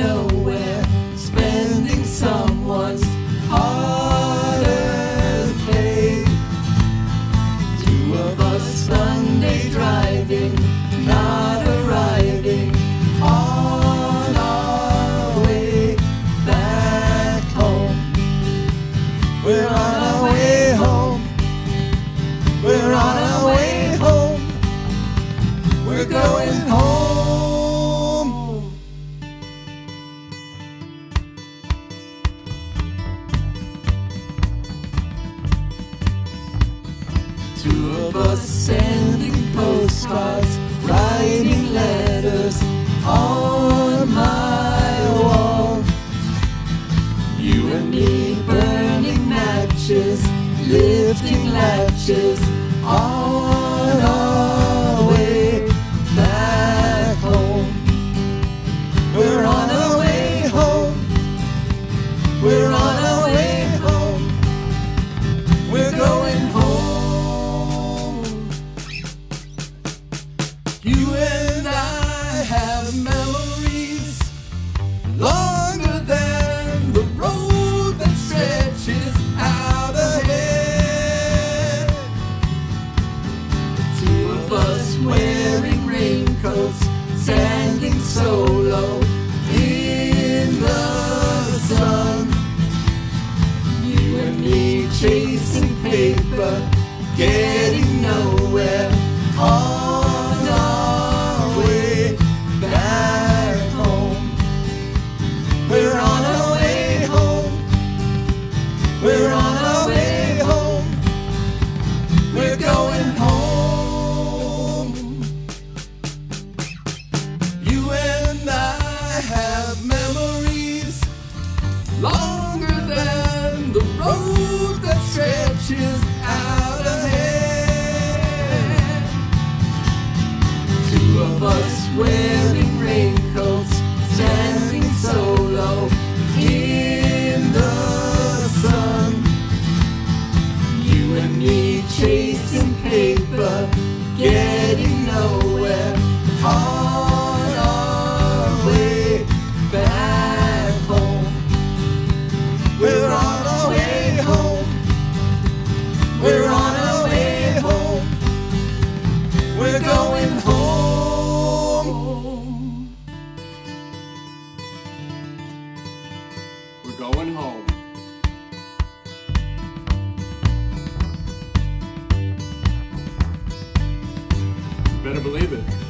nowhere, spending someone's hard-earned pay. Two of us Sunday driving, not arriving on our way back home. We're on our way home. We're on our way home. We're going home. Of us sending postcards, writing letters on my wall. You and me burning matches, lifting latches on our You and I have memories longer than the road that stretches out ahead. The two of us wearing raincoats, standing solo in the sun. You and me chasing paper, getting nowhere on longer than the road that stretches out ahead. Two of us wearing raincoats, standing solo in the sun. You and me chasing paper, getting We're going home. We're going home. Better believe it.